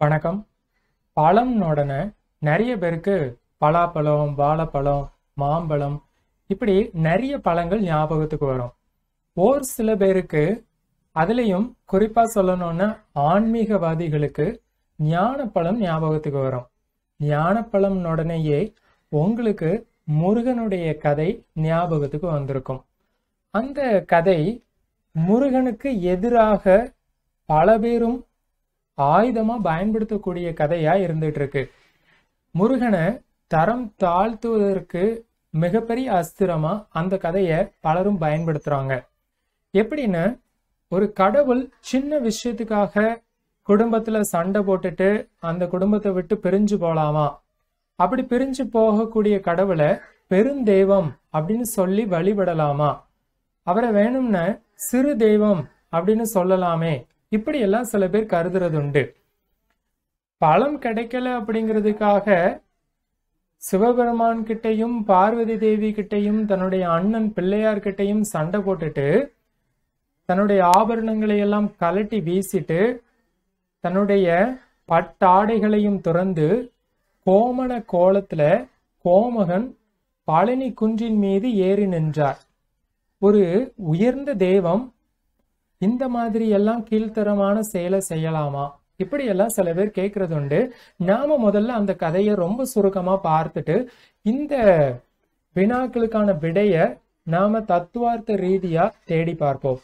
வணக்கம். பழம்னு உடனே நிறைய பேருக்கு பலாப்பழம் வாழைப்பழம் மாம்பழம் இப்படி நிறைய பழங்கள் ஞாபகத்துக்கு வரும். ஒரு சில பேருக்கு அதுலேயும் குறிப்பா சொல்லணும்னா ஆன்மீகவாதிகளுக்கு ஞானப்பழம் ஞாபகத்துக்கு வரும். ஞானப்பழம் உடனேயே உங்களுக்கு முருகனுடைய கதை ஞாபகத்துக்கு வந்திருக்கும். அந்த கதை முருகனுக்கு எதிராக பல பேரும் ஆயுதமா பயன்படுத்தக்கூடிய கதையா இருந்துட்டு இருக்கு முருகனை தரம் தாழ்த்துவதற்கு மிகப்பெரிய அஸ்திரமா அந்த கதையை பலரும் பயன்படுத்துறாங்க. எப்படின்னு ஒரு கடவுள் சின்ன விஷயத்துக்காக குடும்பத்துல சண்டை போட்டுட்டு அந்த குடும்பத்தை விட்டு பிரிஞ்சு போலாமா? அப்படி பிரிஞ்சு போகக்கூடிய கடவுளை பெருந்தெய்வம் அப்படின்னு சொல்லி வழிபடலாமா? அவரை வேணும்னு சிறு தெய்வம் அப்படின்னு சொல்லலாமே. இப்படியெல்லாம் சில பேர் கருதுறது உண்டு பழம் கிடைக்கல அப்படிங்கிறதுக்காக சிவபெருமான் கிட்டையும் பார்வதி தேவி கிட்டையும் தன்னுடைய அண்ணன் பிள்ளையார் கிட்டையும் சண்டை போட்டுட்டு தன்னுடைய ஆபரணங்களை எல்லாம் கலட்டி வீசிட்டு தன்னுடைய பட்டாடைகளையும் துறந்து கோமண கோலத்துல கோமகன் பழனி குன்றின் மீது ஏறி நின்றார். ஒரு உயர்ந்த தெய்வம் இந்த மாதிரி எல்லாம் கீழ்த்தரமான செயலை செய்யலாமா? இப்படி எல்லாம் சில பேர் கேட்கறது உண்டு. நாம முதல்ல அந்த கதையை ரொம்ப சுருக்கமா பார்த்துட்டு இந்த வினாக்களுக்கான விடைய நாம தத்துவார்த்த ரீதியா தேடி பார்ப்போம்.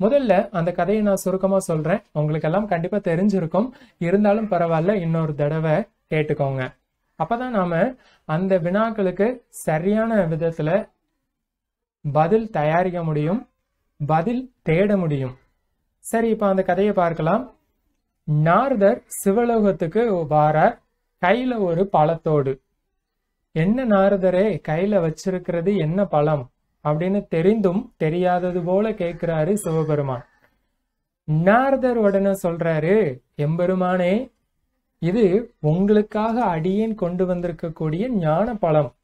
முதல்ல அந்த கதையை நான் சுருக்கமா சொல்றேன். உங்களுக்கு எல்லாம் கண்டிப்பா தெரிஞ்சிருக்கும். இருந்தாலும் பரவாயில்ல இன்னொரு தடவை கேட்டுக்கோங்க. அப்பதான் நாம அந்த வினாக்களுக்கு சரியான விதத்துல பதில் தயாரிக்க முடியும். பதில் தேட முடியும். சரி இப்போ அந்த கதையை பார்க்கலாம். நாரதர் சிவலோகத்துக்கு வாரார். கையில ஒரு பழத்தோடு. என்ன நாரதரே கையில வச்சிருக்கிறது என்ன பழம்? அப்படின்னு தெரிந்தும் தெரியாதது போல கேட்கிறாரு சிவபெருமான். நாரதர் உடனே சொல்றாரு எம்பெருமானே இது உங்களுக்காக அடியேன் கொண்டு வந்திருக்கக்கூடிய ஞான பழம்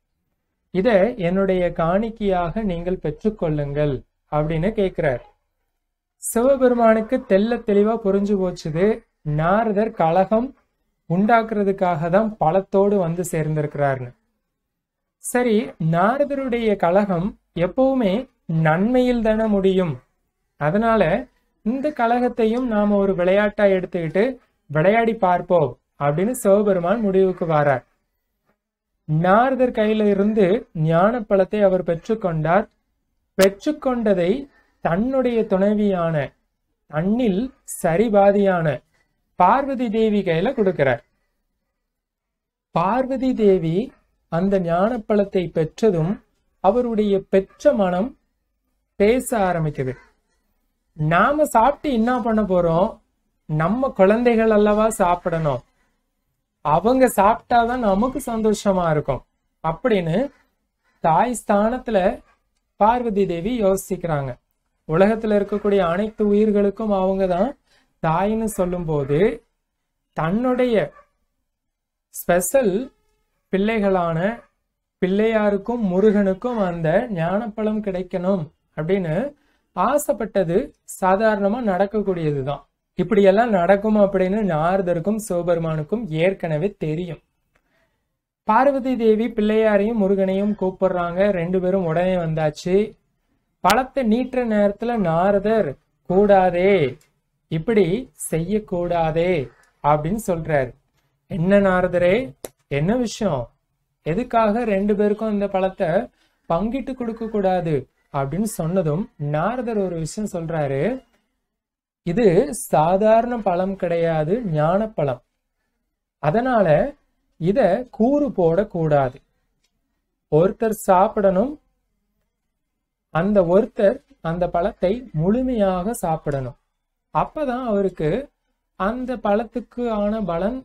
இத என்னுடைய காணிக்கையாக நீங்கள் பெற்றுக்கொள்ளுங்கள். அப்படின்னு கேட்கிறார் சிவபெருமானுக்கு தெல்ல தெளிவா புரிஞ்சு போச்சுது. நாரதர் கலகம் உண்டாக்குறதுக்காக தான் பழத்தோடு வந்து சேர்ந்திருக்கிறார்னு. சரி நாரதருடைய கலகம் எப்பவுமே நன்மையில் தானே முடியும். அதனால இந்த கலகத்தையும் நாம ஒரு விளையாட்டா எடுத்துக்கிட்டு விளையாடி பார்ப்போம் அப்படின்னு சிவபெருமான் முடிவுக்கு வாரார். நாரதர் கையில இருந்து ஞான பழத்தை அவர் பெற்றுக்கொண்டார். பெற்றுக்கொண்டதை தன்னுடைய துணைவியான தன்னில் சரிபாதியான பார்வதி தேவி கையில கொடுக்கிறார். பார்வதி தேவி அந்த ஞானப்பழத்தை பெற்றதும் அவருடைய பெற்ற மனம் பேச ஆரம்பிக்குது. நாம சாப்பிட்டு என்ன பண்ண போறோம்? நம்ம குழந்தைகள் அல்லவா சாப்பிடணும். அவங்க சாப்பிட்டாதான் நமக்கு சந்தோஷமா இருக்கும். அப்படின்னு தாய் ஸ்தானத்துல பார்வதி தேவி யோசிக்கிறாங்க. உலகத்துல இருக்கக்கூடிய அனைத்து உயிர்களுக்கும் அவங்க தான் தாய்னு சொல்லும்போது தன்னுடைய ஸ்பெஷல் பிள்ளைகளான பிள்ளையாருக்கும் முருகனுக்கும் அந்த ஞானப்பழம் கிடைக்கணும் அப்படின்னு ஆசைப்பட்டது சாதாரணமா நடக்கக்கூடியதுதான். இப்படியெல்லாம் நடக்கும் அப்படின்னு நாரதருக்கும் சிவபெருமானுக்கும் ஏற்கனவே தெரியும். பார்வதி தேவி பிள்ளையாரையும் முருகனையும் கூப்பிடுறாங்க. ரெண்டு பேரும் உடனே வந்தாச்சு. பழத்தை நீட்டுற நேரத்துல நாரதர் கூடாதே இப்படி செய்யக்கூடாதே அப்படின்னு சொல்றாரு. என்ன நாரதரே என்ன விஷயம்? எதுக்காக ரெண்டு பேருக்கும் இந்த பழத்தை பங்கிட்டு கொடுக்க கூடாது? அப்படின்னு சொன்னதும் நாரதர் ஒரு விஷயம் சொல்றாரு. இது சாதாரண பழம் கிடையாது ஞான பழம் அதனால இத கூறு போடக்கூடாது. ஒருத்தர் சாப்பிடணும் அந்த ஒருத்தர் அந்த பழத்தை முழுமையாக சாப்பிடணும். அப்பதான் அவருக்கு அந்த பழத்துக்கு ஆன பலன்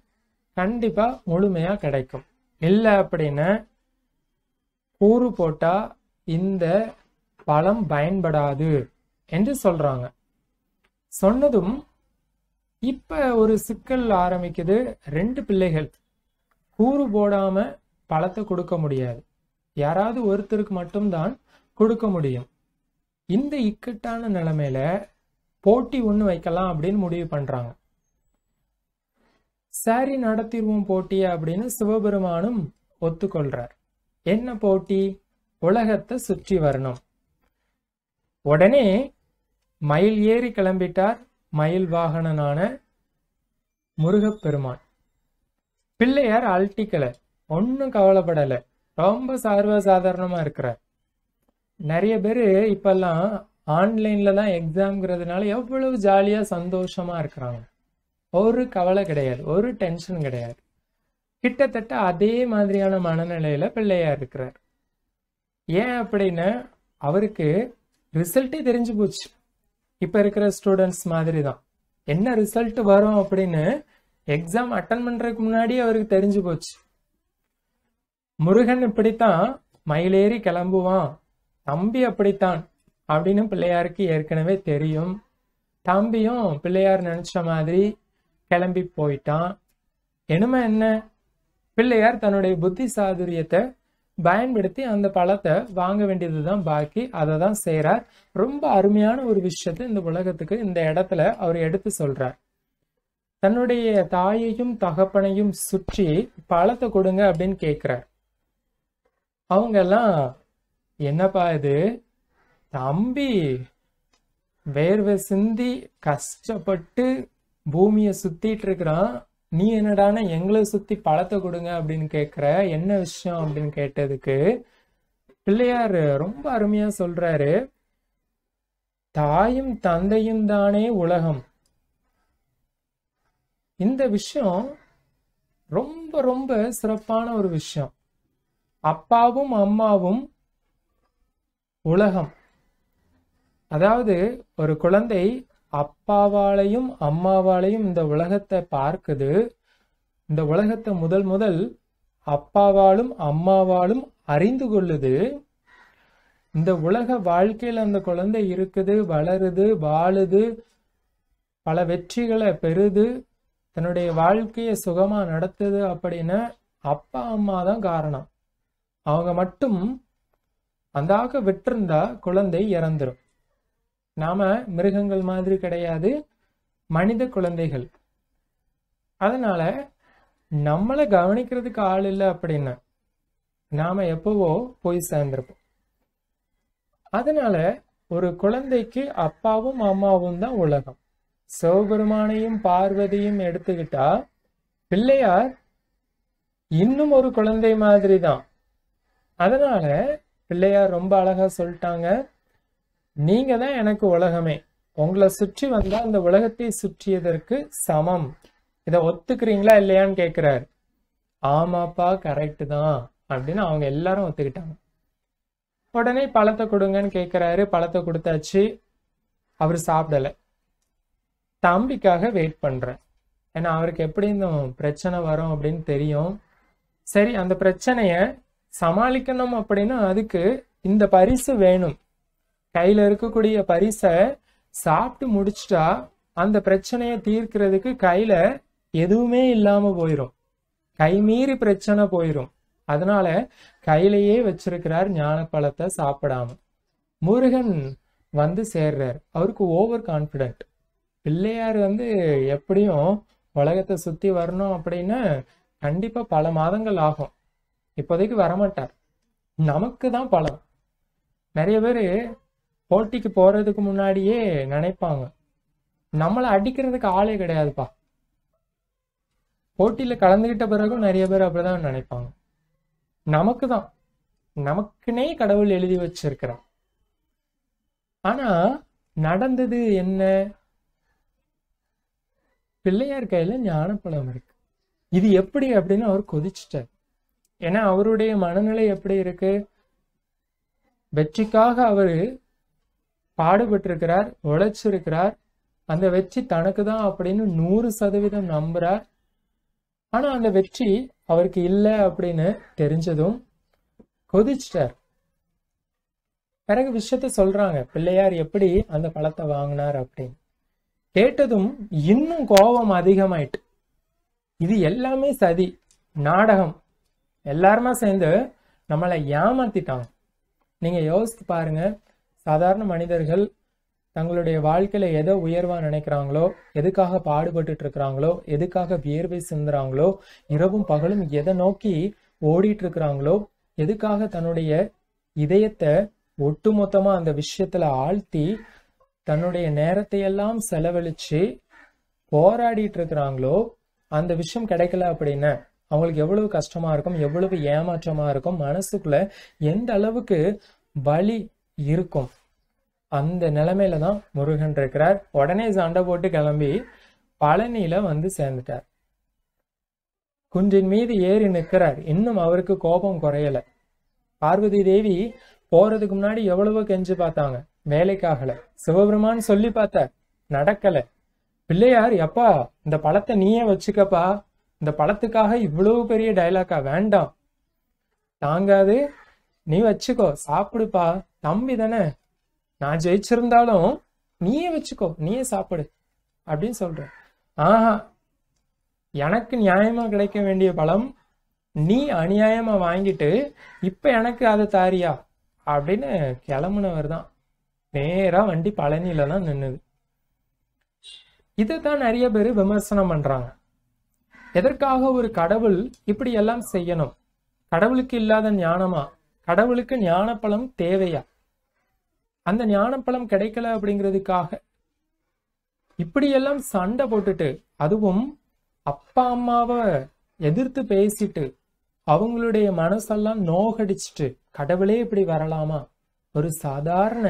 கண்டிப்பா முழுமையா கிடைக்கும். இல்லை அப்படின்னு கூறு போட்டா இந்த பழம் பயன்படாது என்று சொல்றாங்க. சொன்னதும் இப்ப ஒரு சிக்கல் ஆரம்பிக்குது. ரெண்டு பிள்ளைகள். கூறு போடாம பழத்தை கொடுக்க முடியாது. யாராவது ஒருத்தருக்கு மட்டும்தான் கொடுக்க முடியும். இந்த இக்கட்டான நிலைமையில போட்டி ஒன்று வைக்கலாம் அப்படின்னு முடிவு பண்றாங்க. சாரி நடத்திடுவோம் போட்டி அப்படின்னு சிவபெருமானும் ஒத்துக்கொள்றார். என்ன போட்டி? உலகத்தை சுற்றி வரணும். உடனே மயில் ஏறி கிளம்பிட்டார். மயில் வாகனனான முருகப்பெருமான். பிள்ளையார் அல்ட்டிக்கல ஒன்றும் கவலைப்படலை. ரொம்ப சர்வசாதாரணமா இருக்கிறார். நிறைய பேர் இப்பெல்லாம் ஆன்லைன்ல தான் எக்ஸாம்ங்கிறதுனால எவ்வளவு ஜாலியா சந்தோஷமா இருக்கிறாங்க. ஒரு கவலை கிடையாது. ஒரு டென்ஷன் கிடையாது. கிட்டத்தட்ட அதே மாதிரியான மனநிலையில பிள்ளையார் இருக்கிறார். ஏன் அப்படின்னு அவருக்கு ரிசல்ட்டே தெரிஞ்சு போச்சு. இப்ப இருக்கிற ஸ்டூடெண்ட்ஸ் மாதிரி தான் என்ன ரிசல்ட் வரும் அப்படின்னு எக்ஸாம் அட்டன் பண்றதுக்கு முன்னாடி அவருக்கு தெரிஞ்சு போச்சு. முருகன் இப்படித்தான் மயிலேறி கிளம்புவான். தம்பி அப்படித்தான் அப்படின்னு பிள்ளையாருக்கு ஏற்கனவே தெரியும். தம்பியும் பிள்ளையார் நினைச்ச மாதிரி கிளம்பி போயிட்டான். இனிமே என்ன? பிள்ளையார் தன்னுடைய புத்தி சாதுரியத்தை பயன்படுத்தி அந்த பழத்தை வாங்க வேண்டியது தான் பாக்கி. அதை தான் செய்கிறார் ரொம்ப அருமையான ஒரு விஷயத்தை இந்த உலகத்துக்கு இந்த இடத்துல அவர் எடுத்து சொல்கிறார் தன்னுடைய தாயையும் தகப்பனையும் சுற்றி பழத்தை கொடுங்க அப்படின்னு கேட்குறார் அவங்க எல்லாம் என்னப்பா இது? தம்பி வேர்வை சிந்தி கஷ்டப்பட்டு பூமியை சுத்திட்டு இருக்கிறான். நீ என்னடானா எங்களை சுத்தி பழத்தை கொடுங்க அப்படின்னு கேட்குற என்ன விஷயம் அப்படின்னு கேட்டதுக்கு பிள்ளையார் ரொம்ப அருமையா சொல்றாரு. தாயும் தந்தையும் தானே உலகம். இந்த விஷயம் ரொம்ப ரொம்ப சிறப்பான ஒரு விஷயம். அப்பாவும் அம்மாவும் உலகம். அதாவது ஒரு குழந்தை அப்பாவாலையும் அம்மாவாலையும் இந்த உலகத்தை பார்க்குது. இந்த உலகத்தை முதல் முதல் அப்பாவாலும் அம்மாவாலும் அறிந்து கொள்ளுது. இந்த உலக வாழ்க்கையில் அந்த குழந்தை இருக்குது வளருது வாழுது பல வெற்றிகளை பெறுது. தன்னுடைய வாழ்க்கையை சுகமா நடத்துது அப்படின்னு அப்பா அம்மா தான் காரணம். அவங்க மட்டும் அந்தாக விட்டிருந்தா குழந்தை இறந்துரும். நாம மிருகங்கள் மாதிரி கிடையாது மனித குழந்தைகள். அதனால நம்மளை கவனிக்கிறதுக்கு ஆள் இல்லை அப்படின்னா நாம எப்பவோ போய் சேர்ந்திருப்போம். அதனால ஒரு குழந்தைக்கு அப்பாவும் அம்மாவும் தான் உலகம். சிவபெருமானையும் பார்வதியும் எடுத்துக்கிட்டா பிள்ளையார் இன்னும் ஒரு குழந்தை மாதிரி தான் அதனால பிள்ளையார் ரொம்ப அழகா சொல்லிட்டாங்க நீங்க தான் எனக்கு உலகமே. உங்களை சுற்றி வந்தா அந்த உலகத்தை சுற்றியதற்கு சமம். இதை ஒத்துக்கிறீங்களா இல்லையான்னு கேட்கிறாரு ஆமாப்பா கரெக்ட் தான் அப்படின்னு அவங்க எல்லாரும் ஒத்துக்கிட்டாங்க. உடனே பழத்தை கொடுங்கன்னு கேட்கிறாரு பழத்தை கொடுத்தாச்சு. அவர் சாப்பிடல. தம்பிக்காக வெயிட் பண்றேன். ஏன்னா அவருக்கு எப்படி இந்த பிரச்சனை வரும் அப்படின்னு தெரியும். சரி அந்த பிரச்சனைய சமாளிக்கணும் அப்படின்னா அதுக்கு இந்த பரிசு வேணும். கையில இருக்கக்கூடிய பரிசை சாப்பிட்டு முடிச்சிட்டா அந்த பிரச்சனையை தீர்க்கிறதுக்கு கையில் எதுவுமே இல்லாமல் போயிடும் கை மீறி பிரச்சனை போயிடும் அதனால கையிலேயே வச்சிருக்கிறார் ஞானப்பழத்தை சாப்பிடாம. முருகன் வந்து சேர்றார். அவருக்கு ஓவர் கான்ஃபிடென்ட் பிள்ளையார் வந்து எப்படியும் உலகத்தை சுத்தி வரணும் அப்படின்னு கண்டிப்பா பல மாதங்கள் ஆகும். இப்போதைக்கு வரமாட்டார். நமக்கு தான் பலம். நிறைய பேர் போட்டிக்கு போறதுக்கு முன்னாடியே நினைப்பாங்க. நம்மளை அடிக்கிறதுக்கு ஆளே கிடையாதுப்பா. போட்டியில கலந்துகிட்ட பிறகும் நிறைய பேர் அப்படிதான் நினைப்பாங்க. நமக்கு தான். நமக்குனே கடவுள் எழுதி வச்சிருக்கிறான் ஆனா நடந்தது என்ன? பிள்ளையார் கையில ஞானப்பழம் இருக்கு. இது எப்படி அப்படின்னு அவர் கொதிச்சிட்டார். ஏன்னா அவருடைய மனநிலை எப்படி இருக்கு? வெற்றிக்காக அவரு பாடுபட்டிருக்கிறார் உழைச்சிருக்கிறார். அந்த வெற்றி தனக்கு தான் அப்படின்னு நூறு சதவீதம் நம்புறார். ஆனா அந்த வெற்றி அவருக்கு இல்லை அப்படின்னு தெரிஞ்சதும் கொதிச்சிட்டார். பிறகு விஷயத்த சொல்றாங்க பிள்ளையார் எப்படி அந்த பழத்தை வாங்கினார் அப்படின்னு. கேட்டதும் இன்னும் கோபம் அதிகமாயிட்டு இது எல்லாமே சதி நாடகம். எல்லாருமா சேர்ந்து நம்மளை ஏமாத்திட்டாங்க. நீங்க யோசித்து பாருங்க சாதாரண மனிதர்கள் தங்களுடைய வாழ்க்கையில எதை உயர்வா நினைக்கிறாங்களோ எதுக்காக பாடுபட்டுட்டு இருக்கிறாங்களோ எதுக்காக வியர்வை சிந்துறாங்களோ இரவும் பகலும் எதை நோக்கி ஓடிட்டு இருக்கிறாங்களோ எதுக்காக தன்னுடைய இதயத்தை ஒட்டுமொத்தமா அந்த விஷயத்துல ஆழ்த்தி தன்னுடைய நேரத்தை எல்லாம் செலவழிச்சு போராடிட்டு இருக்கிறாங்களோ அந்த விஷயம் கிடைக்கல அப்படின்னா அவங்களுக்கு எவ்வளவு கஷ்டமா இருக்கும் எவ்வளவு ஏமாற்றமா இருக்கும் மனசுக்குள்ள எந்த அளவுக்கு வலி இருக்கும். அந்த நிலைமையில தான் முருகன் இருக்கிறார். உடனே சண்டை போட்டு கிளம்பி பழனியில வந்து சேர்ந்துட்டார். குன்றின் மீது ஏறி நிற்கிறார். இன்னும் அவருக்கு கோபம் குறையல. பார்வதி தேவி போறதுக்கு முன்னாடி எவ்வளவோ கெஞ்சு பார்த்தாங்க. வேலைக்காகல. சிவபெருமான் சொல்லி பார்த்த நடக்கல. பிள்ளையார் எப்பா இந்த பழத்தை நீயே வச்சுக்கப்பா. இந்த பழத்துக்காக இவ்வளவு பெரிய டைலாக்கா வேண்டாம். தாங்காது. நீ வச்சுக்கோ. சாப்பிடுப்பா. தம்பி தானே. நான் ஜெயிச்சிருந்தாலும் நீயே வச்சுக்கோ. நீயே சாப்பிடு. அப்படின்னு சொல்ற ஆஹா. எனக்கு நியாயமா கிடைக்க வேண்டிய பழம் நீ அநியாயமா வாங்கிட்டு இப்ப எனக்கு அதை தாரியா? அப்படின்னு கிளம்புனவர் தான் நேரா வண்டி பழனியில தான் நின்னுது. இதைத்தான் நிறைய பேர் விமர்சனம் பண்றாங்க. எதற்காக ஒரு கடவுள் இப்படி எல்லாம் செய்யணும்? கடவுளுக்கு இல்லாத ஞானமா? கடவுளுக்கு ஞானப்பழம் தேவையா? அந்த ஞானப்பழம் கிடைக்கல அப்படிங்கிறதுக்காக இப்படியெல்லாம் சண்டை போட்டுட்டு அதுவும் அப்பா அம்மாவை எதிர்த்து பேசிட்டு அவங்களுடைய மனசெல்லாம் நோகடிச்சிட்டு கடவுளே இப்படி வரலாமா? ஒரு சாதாரண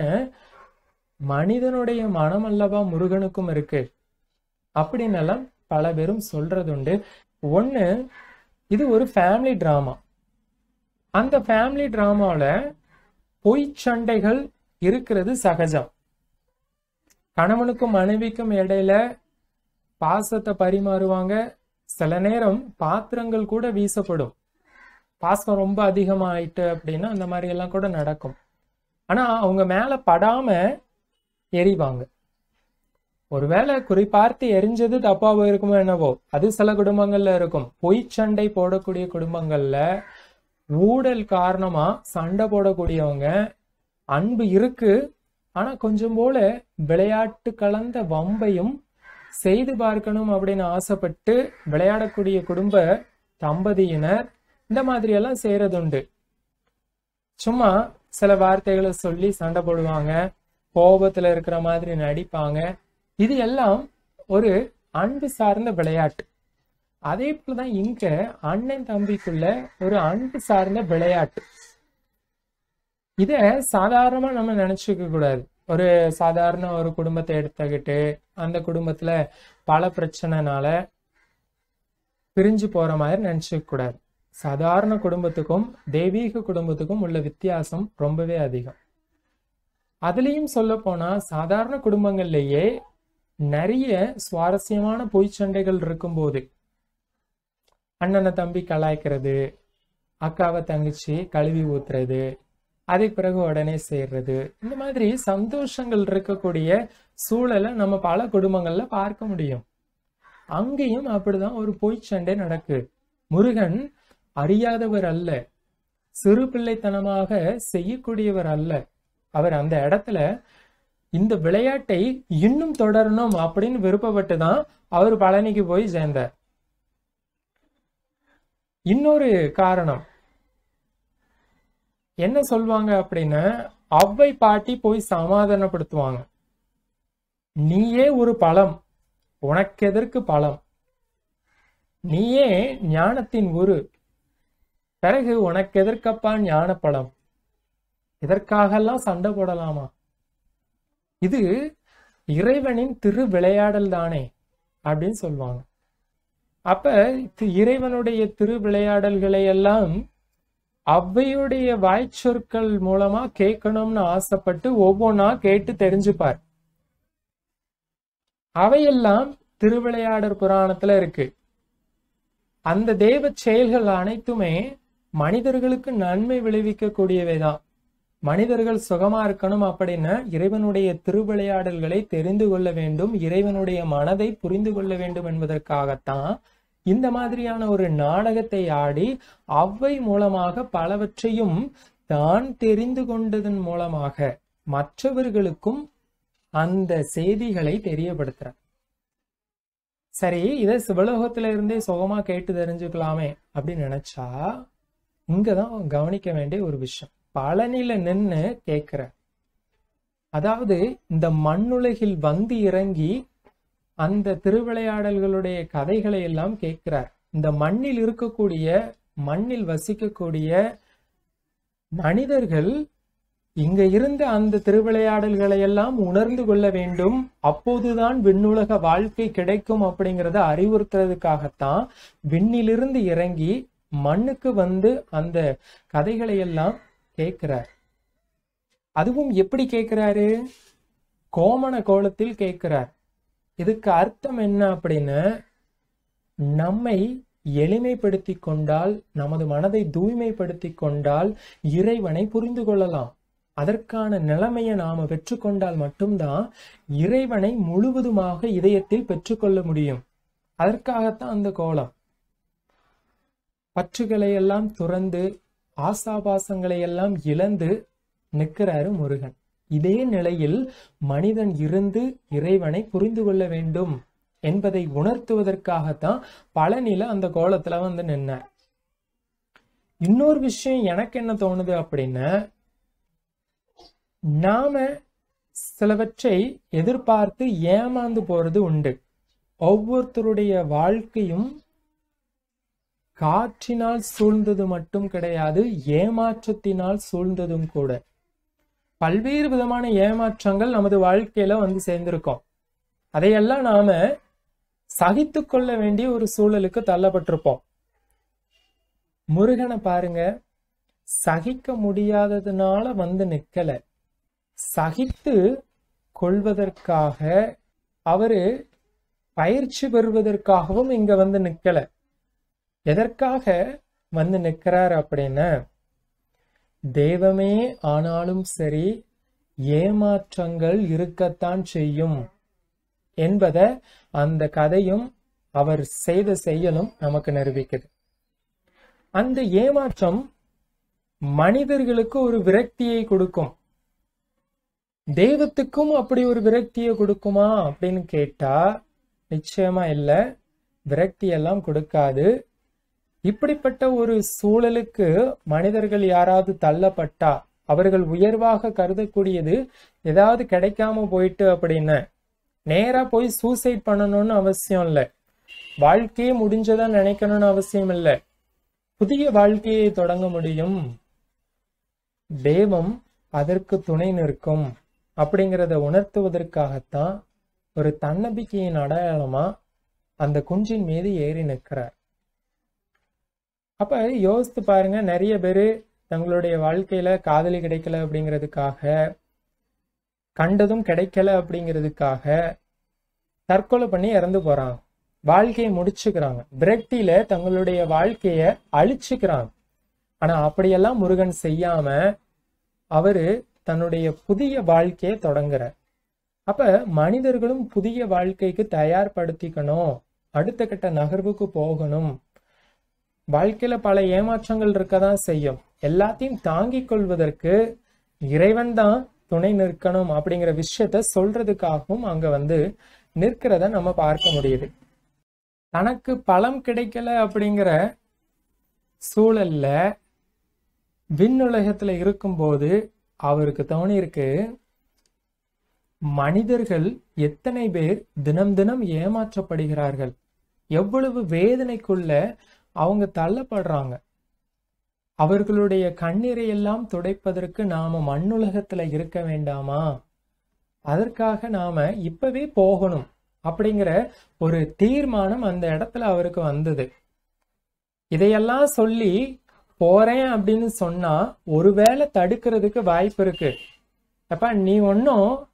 மனிதனுடைய மனம் அல்லவா முருகனுக்கும் இருக்கு. அப்படின்னு எல்லாம் பல பேரும் சொல்றதுண்டு ஒண்ணு இது ஒரு ஃபேமிலி டிராமா அந்த ஃபேமிலி டிராமாவில் பொய் சண்டைகள் இருக்கிறது சகஜம். கணவனுக்கும் மனைவிக்கும் இடையில பாசத்தை பரிமாறுவாங்க. சில நேரம் பாத்திரங்கள் கூட வீசப்படும். பாசம் ரொம்ப அதிகமாயிட்டு அப்படின்னா அந்த மாதிரி எல்லாம் கூட நடக்கும். ஆனா அவங்க மேல படாம எரிவாங்க. ஒருவேளை குறிப்பார்த்து எரிஞ்சது தப்பா போயிருக்குமோ என்னவோ அது சில குடும்பங்கள்ல இருக்கும். பொய் சண்டை போடக்கூடிய குடும்பங்கள்ல ஊழல் காரணமா சண்டை போடக்கூடியவங்க அன்பு இருக்கு. ஆனா கொஞ்சம் போல விளையாட்டு கலந்த வம்பையும் செய்து பார்க்கணும் அப்படின்னு ஆசைப்பட்டு விளையாடக்கூடிய குடும்ப தம்பதியினர் இந்த மாதிரி எல்லாம் செய்யறதுண்டு சும்மா சில வார்த்தைகளை சொல்லி சண்டை போடுவாங்க. கோபத்துல இருக்கிற மாதிரி நடிப்பாங்க. இது எல்லாம் ஒரு அன்பு சார்ந்த விளையாட்டு. அதே போலதான் இங்க அண்ணன் தம்பிக்குள்ள ஒரு அன்பு சார்ந்த விளையாட்டு. இத சாதாரணமா நம்ம நினைச்சுக்க கூடாது. ஒரு சாதாரண ஒரு குடும்பத்தை எடுத்துக்கிட்டு அந்த குடும்பத்துல பல பிரச்சனைனால பிரிஞ்சு போற மாதிரி நினைச்சுக்க கூடாது. சாதாரண குடும்பத்துக்கும் தெய்வீக குடும்பத்துக்கும் உள்ள வித்தியாசம் ரொம்பவே அதிகம். அதுலயும் சொல்ல போனா சாதாரண குடும்பங்கள்லயே நிறைய சுவாரஸ்யமான பொய் சண்டைகள் இருக்கும்போது அண்ணனை தம்பி கலாய்க்கிறது அக்காவை தங்கச்சி கழுவி ஊத்துறது அதை பிறகு உடனே சேர்றது இந்த மாதிரி சந்தோஷங்கள் இருக்கக்கூடிய சூழலை நம்ம பல குடும்பங்கள்ல பார்க்க முடியும். அங்கேயும் அப்படிதான் ஒரு பொய் சண்டை நடக்கு. முருகன் அறியாதவர் அல்ல சிறு பிள்ளைத்தனமாக செய்யக்கூடியவர் அல்ல. அவர் அந்த இடத்துல இந்த விளையாட்டை இன்னும் தொடரணும் அப்படின்னு விருப்பப்பட்டு தான் அவர் பழனிக்கு போய் சேர்ந்தார். இன்னொரு காரணம். என்ன சொல்லுவாங்க அப்படின்னா அவ்வை பாட்டி போய் சமாதானப்படுத்துவாங்க. நீயே ஒரு பழம் உனக்கு எதற்கு பழம்? நீயே ஞானத்தின் உரு பிறகு உனக்கு எதற்கப்பா ஞான பழம் இதற்காகலாம் சண்டை போடலாமா? இது இறைவனின் திரு விளையாடல் தானே அப்படின்னு சொல்லுவாங்க. அப்ப இறைவனுடைய திரு விளையாடல்களை எல்லாம் அவ்வையுடைய வாய்ச்சொற்கள் மூலமா கேட்கணும்னு ஆசைப்பட்டு ஒவ்வொன்றா கேட்டு தெரிஞ்சுப்பார். அவையெல்லாம் திருவிளையாடற் புராணத்துல இருக்கு. அந்த தேவ செயல்கள் அனைத்துமே மனிதர்களுக்கு நன்மை விளைவிக்கக்கூடியவைதான். மனிதர்கள் சுகமா இருக்கணும் அப்படின்னா இறைவனுடைய திருவிளையாடல்களை தெரிந்து கொள்ள வேண்டும் இறைவனுடைய மனதை புரிந்து கொள்ள வேண்டும் என்பதற்காகத்தான் இந்த மாதிரியான ஒரு நாடகத்தை ஆடி அவ்வை மூலமாக பலவற்றையும் தான் தெரிந்து கொண்டதன் மூலமாக மற்றவர்களுக்கும் அந்த செய்திகளை தெரியப்படுத்துறார். சரி இதை சிவலோகத்துல இருந்தே சுகமா கேட்டு தெரிஞ்சுக்கலாமே அப்படின்னு நினைச்சா இங்கதான் கவனிக்க வேண்டிய ஒரு விஷயம். பழனியில நின்னு கேட்கிற அதாவது இந்த மண்ணுலகில் வந்து இறங்கி அந்த திருவிளையாடல்களுடைய கதைகளை எல்லாம் கேட்கிறார் இந்த மண்ணில் இருக்கக்கூடிய மண்ணில் வசிக்கக்கூடிய மனிதர்கள் இங்க இருந்த அந்த திருவிளையாடல்களை எல்லாம் உணர்ந்து கொள்ள வேண்டும். அப்போதுதான் விண்ணுலக வாழ்க்கை கிடைக்கும் அப்படிங்கிறத அறிவுறுத்துறதுக்காகத்தான் விண்ணிலிருந்து இறங்கி மண்ணுக்கு வந்து அந்த கதைகளை எல்லாம் கேட்கிறார். அதுவும் எப்படி கேட்கிறாரு? கோமண கோலத்தில் கேட்கிறார். இதுக்கு அர்த்தம் என்ன அப்படின்னு நம்மை எளிமைப்படுத்தி கொண்டால் நமது மனதை தூய்மைப்படுத்தி கொண்டால் இறைவனை புரிந்து கொள்ளலாம். அதற்கான நிலைமையை நாம பெற்றுக்கொண்டால் மட்டும்தான் இறைவனை முழுவதுமாக இதயத்தில் பெற்றுக்கொள்ள முடியும். அதற்காகத்தான் அந்த கோலம். பற்றுகளை எல்லாம் துறந்து ஆசாபாசங்களை எல்லாம் இழந்து நிற்கிறாரு முருகன். இதே நிலையில் மனிதன் இருந்து இறைவனை புரிந்து கொள்ள வேண்டும் என்பதை உணர்த்துவதற்காகத்தான் பழனில அந்த கோலத்துல வந்து நின்னார். இன்னொரு விஷயம் எனக்கு என்ன தோணுது அப்படின்னா நாம சிலவற்றை எதிர்பார்த்து ஏமாந்து போறது உண்டு. ஒவ்வொருத்தருடைய வாழ்க்கையும் காற்றினால் சூழ்ந்தது மட்டும் கிடையாது ஏமாற்றத்தினால் சூழ்ந்ததும் கூட. பல்வேறு விதமான ஏமாற்றங்கள் நமது வாழ்க்கையில வந்து சேர்ந்திருக்கோம். அதையெல்லாம் நாம சகித்து கொள்ள வேண்டிய ஒரு சூழலுக்கு தள்ளப்பட்டிருப்போம். முருகனை பாருங்க சகிக்க முடியாததுனால வந்து நிக்கல. சகித்து கொள்வதற்காக அவரு பயிற்சி பெறுவதற்காகவும் இங்க வந்து நிக்கல. எதற்காக வந்து நிற்கிறார் அப்படின்னா தெய்வமே ஆனாலும் சரி ஏமாற்றங்கள் இருக்கத்தான் செய்யும் என்பதை அந்த கதையும் அவர் செய்த செயலும் நமக்கு நிரூபிக்குது. அந்த ஏமாற்றம் மனிதர்களுக்கு ஒரு விரக்தியை கொடுக்கும். தெய்வத்துக்கும் அப்படி ஒரு விரக்தியை கொடுக்குமா அப்படின்னு கேட்டா நிச்சயமா இல்லை. விரக்தி எல்லாம் கொடுக்காது. இப்படிப்பட்ட ஒரு சூழலுக்கு மனிதர்கள் யாராவது தள்ளப்பட்டா அவர்கள் உயர்வாக கருதக்கூடியது ஏதாவது கிடைக்காம போயிட்டு அப்படின்னு. நேரா போய் சூசைட் பண்ணணும்னு அவசியம் இல்லை. வாழ்க்கையே முடிஞ்சதா நினைக்கணும்னு அவசியம் இல்லை. புதிய வாழ்க்கையை தொடங்க முடியும். தெய்வம் அதற்கு துணை நிற்கும் அப்படிங்கிறத உணர்த்துவதற்காகத்தான் ஒரு தன்னம்பிக்கையின் அடையாளமா அந்த குஞ்சின் மீது ஏறி நிற்கிறார். அப்ப யோசித்து பாருங்க நிறைய பேரு தங்களுடைய வாழ்க்கையில காதலி கிடைக்கல அப்படிங்கிறதுக்காக கண்டதும் கிடைக்கல அப்படிங்கிறதுக்காக தற்கொலை பண்ணி இறந்து போறாங்க. வாழ்க்கையை முடிச்சுக்கிறாங்க. விரக்தியில தங்களுடைய வாழ்க்கைய அழிச்சுக்கிறாங்க. ஆனா அப்படியெல்லாம் முருகன் செய்யாம அவரு தன்னுடைய புதிய வாழ்க்கையை தொடங்குறார். அப்ப மனிதர்களும் புதிய வாழ்க்கைக்கு தயார்படுத்திக்கணும். அடுத்த கட்ட நகர்வுக்கு போகணும். வாழ்க்கையில பல ஏமாற்றங்கள் இருக்கதான் செய்யும். எல்லாத்தையும் தாங்கிக் கொள்வதற்கு இறைவன் தான் துணை நிற்கணும் அப்படிங்கிற விஷயத்த சொல்றதுக்காகவும் அங்க வந்து நிற்கிறத நம்ம பார்க்க முடியுது. தனக்கு பலம் கிடைக்கல அப்படிங்கிற சூழல்ல விண்ணுலகத்துல இருக்கும்போது அவருக்கு தோணியிருக்கு மனிதர்கள் எத்தனை பேர் தினம் தினம் ஏமாற்றப்படுகிறார்கள். எவ்வளவு வேதனைக்குள்ள அவங்க தள்ளப்படுறாங்க. அவர்களுடைய கண்ணீரை எல்லாம் துடைப்பதற்கு நாம மண்ணுலகத்துல இருக்க வேண்டாமா? அதற்காக நாம இப்பவே போகணும் அப்படிங்கிற ஒரு தீர்மானம் அந்த இடத்துல அவருக்கு வந்தது. இதையெல்லாம் சொல்லி போறேன் அப்படின்னு சொன்னா ஒருவேளை தடுக்கிறதுக்கு வாய்ப்பு இருக்கு. அப்ப நீ ஒன்னும்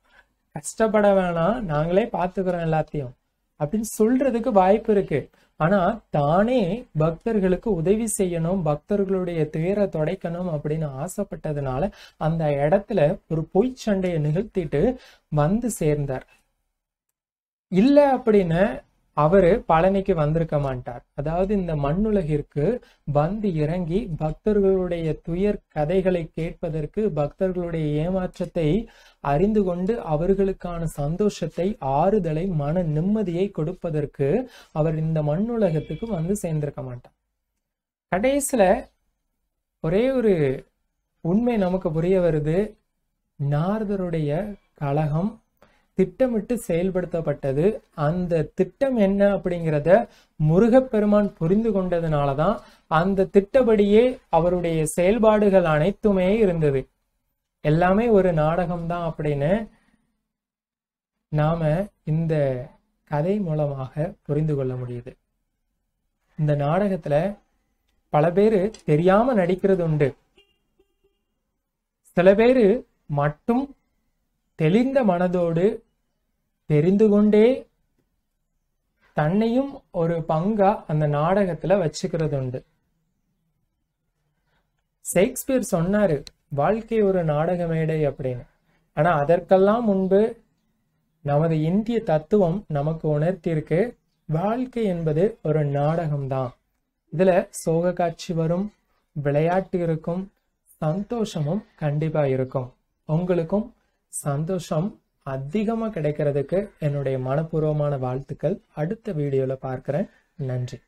கஷ்டப்பட வேணாம். நாங்களே பாத்துக்கிறோம் எல்லாத்தையும். அப்படின்னு சொல்றதுக்கு வாய்ப்பு இருக்கு. ஆனா தானே பக்தர்களுக்கு உதவி செய்யணும் பக்தர்களுடைய துயரை தொடைக்கணும் அப்படின்னு ஆசைப்பட்டதுனால அந்த இடத்துல ஒரு பொய் சண்டையை நிகழ்த்திட்டு வந்து சேர்ந்தார். இல்ல அப்படின்னு அவரு பழனிக்கு வந்திருக்க மாட்டார். அதாவது இந்த மண்ணுலகிற்கு வந்து இறங்கி பக்தர்களுடைய துயர் கதைகளை கேட்பதற்கு பக்தர்களுடைய ஏமாற்றத்தை அறிந்து கொண்டு அவர்களுக்கான சந்தோஷத்தை ஆறுதலை மன நிம்மதியை கொடுப்பதற்கு அவர் இந்த மண்ணுலகத்துக்கு வந்து சேர்ந்திருக்க மாட்டார். கடைசியில் ஒரே ஒரு உண்மை நமக்கு புரிய வருது. நாரதருடைய கழகம் திட்டமிட்டு செயல்படுத்தப்பட்டது. அந்த திட்டம் என்ன அப்படிங்கிறத முருகப்பெருமான் புரிந்து கொண்டதுனால தான் அந்த திட்டப்படியே அவருடைய செயல்பாடுகள் அனைத்துமே இருந்தது. எல்லாமே ஒரு நாடகம்தான் அப்படின்னு நாம இந்த கதை மூலமாக புரிந்து கொள்ள முடியுது. இந்த நாடகத்துல பல பேரு தெரியாம நடிக்கிறது உண்டு. சில பேரு மட்டும் தெளிந்த மனதோடு தெரிந்து கொண்டே தன்னையும் ஒரு பங்கா அந்த நாடகத்துல வச்சுக்கிறது உண்டு. ஷேக்ஸ்பியர் சொன்னாரு வாழ்க்கை ஒரு நாடக மேடை அப்படின்னு. ஆனால் அதற்கெல்லாம் முன்பு நமது இந்திய தத்துவம் நமக்கு உணர்த்தியிருக்கு வாழ்க்கை என்பது ஒரு நாடகம்தான். இதில் சோக காட்சி வரும் விளையாட்டு இருக்கும் சந்தோஷமும் கண்டிப்பாக இருக்கும். உங்களுக்கும் சந்தோஷம் அதிகமாக கிடைக்கிறதுக்கு என்னுடைய மனப்பூர்வமான வாழ்த்துக்கள். அடுத்த வீடியோவில் பார்க்குறேன். நன்றி.